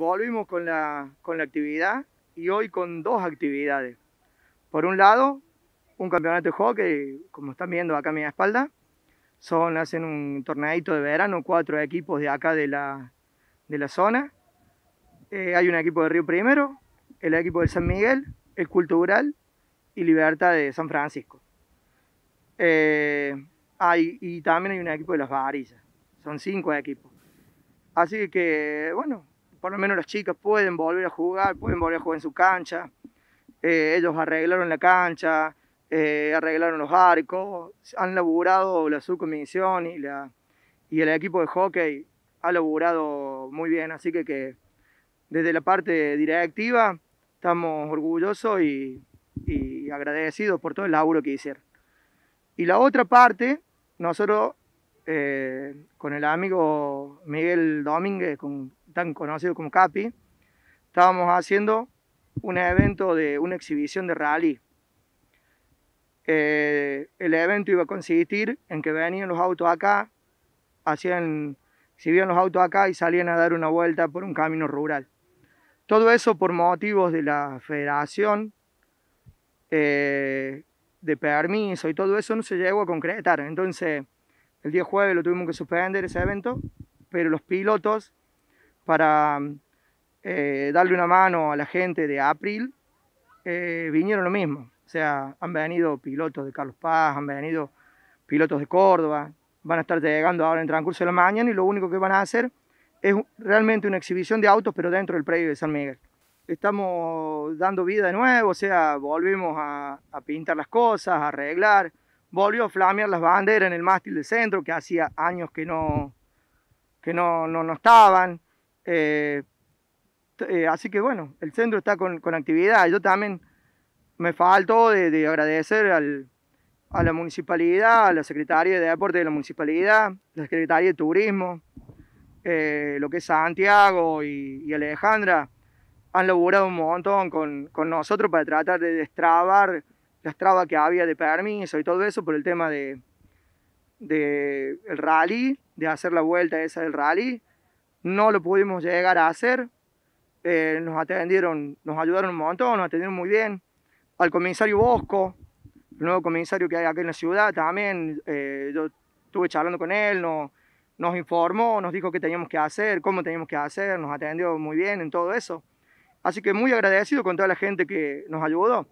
volvimos con la, con la actividad y hoy con dos actividades. Por un lado, un campeonato de hockey, como están viendo acá a mi espalda, son, hacen un torneito de verano, cuatro equipos de acá de la, de la zona. Eh, hay un equipo de Río Primero, el equipo de San Miguel, el Cultural y Libertad de San Francisco. Eh, y también hay un equipo de las Varillas, son cinco equipos. Así que, bueno, por lo menos las chicas pueden volver a jugar, pueden volver a jugar en su cancha. Eh, ellos arreglaron la cancha, eh, arreglaron los arcos, han laburado la subcomisión y, la, y el equipo de hockey ha laburado muy bien. Así que, que desde la parte directiva estamos orgullosos y, y agradecidos por todo el laburo que hicieron. Y la otra parte, nosotros eh, con el amigo Miguel Domínguez, tan conocido como Capi, estábamos haciendo un evento de una exhibición de rally. Eh, el evento iba a consistir en que venían los autos acá, hacían, exhibían los autos acá y salían a dar una vuelta por un camino rural. Todo eso por motivos de la federación, eh, de permiso y todo eso no se llegó a concretar. Entonces, el día jueves lo tuvimos que suspender ese evento, pero los pilotos, para eh, darle una mano a la gente de April, eh, vinieron lo mismo. O sea, han venido pilotos de Carlos Paz, han venido pilotos de Córdoba, van a estar llegando ahora en transcurso de la mañana y lo único que van a hacer es realmente una exhibición de autos, pero dentro del predio de San Miguel. Estamos dando vida de nuevo, o sea, volvimos a, a pintar las cosas, a arreglar volvió a flamear las banderas en el mástil del centro, que hacía años que no, que no, no, estaban. Eh, eh, así que bueno, el centro está con, con actividad. Yo también me faltó de, agradecer al, a la municipalidad, a la Secretaría de Deporte de la municipalidad, la Secretaría de Turismo, eh, lo que es Santiago y, y, Alejandra, han laburado un montón con, con nosotros para tratar de destrabar las trabas que había de permiso y todo eso por el tema de, de el rally, de hacer la vuelta esa del rally. No lo pudimos llegar a hacer. Eh, nos atendieron, nos ayudaron un montón, nos atendieron muy bien. Al comisario Bosco, el nuevo comisario que hay aquí en la ciudad, también eh, yo estuve charlando con él, no, nos informó, nos dijo qué teníamos que hacer, cómo teníamos que hacer, nos atendió muy bien en todo eso. Así que muy agradecido con toda la gente que nos ayudó.